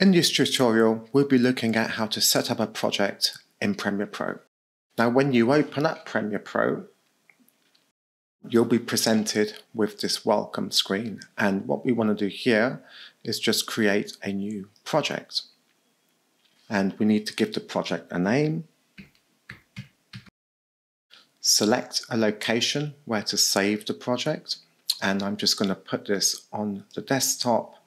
In this tutorial, we'll be looking at how to set up a project in Premiere Pro. Now, when you open up Premiere Pro, you'll be presented with this welcome screen. And what we want to do here is just create a new project. And we need to give the project a name, select a location where to save the project. And I'm just going to put this on the desktop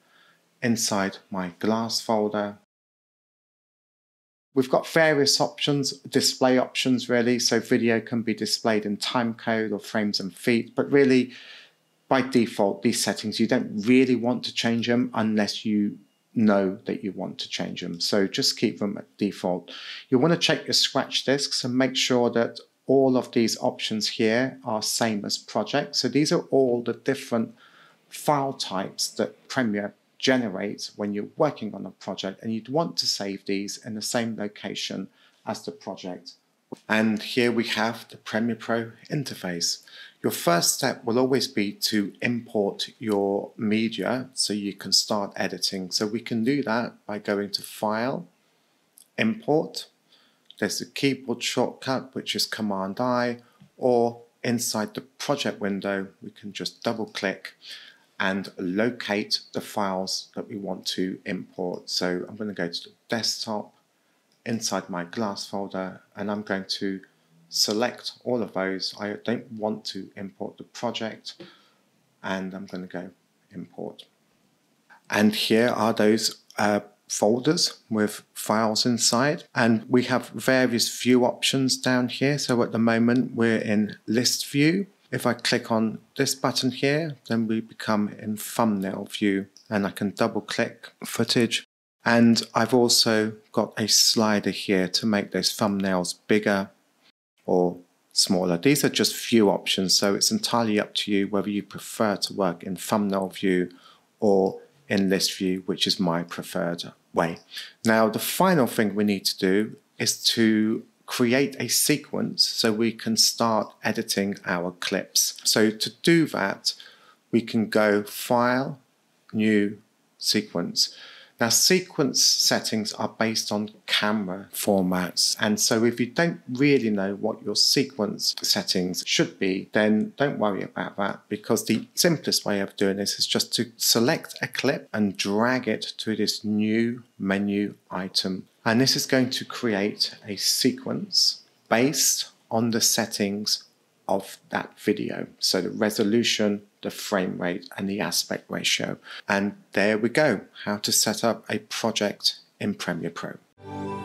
inside my glass folder. We've got various options, display options really, so video can be displayed in timecode or frames and feet, but really by default, these settings, you don't really want to change them unless you know that you want to change them. So just keep them at default. You want to check your scratch disks and make sure that all of these options here are same as project. So these are all the different file types that Premiere generates when you're working on a project and you'd want to save these in the same location as the project. And here we have the Premiere Pro interface. Your first step will always be to import your media so you can start editing. So we can do that by going to File, Import. There's the keyboard shortcut, which is Command I, or inside the project window, we can just double click and locate the files that we want to import. So I'm going to go to the desktop inside my glass folder and I'm going to select all of those. I don't want to import the project and I'm going to go import. And here are those uh, folders with files inside and we have various view options down here. So at the moment we're in list view if I click on this button here, then we become in thumbnail view and I can double click footage. And I've also got a slider here to make those thumbnails bigger or smaller. These are just view options, so it's entirely up to you whether you prefer to work in thumbnail view or in list view, which is my preferred way. Now, the final thing we need to do is to create a sequence so we can start editing our clips. So to do that, we can go File, New, Sequence. Now, sequence settings are based on camera formats. And so, if you don't really know what your sequence settings should be, then don't worry about that because the simplest way of doing this is just to select a clip and drag it to this new menu item and this is going to create a sequence based on the settings of that video. So the resolution, the frame rate, and the aspect ratio. And there we go, how to set up a project in Premiere Pro.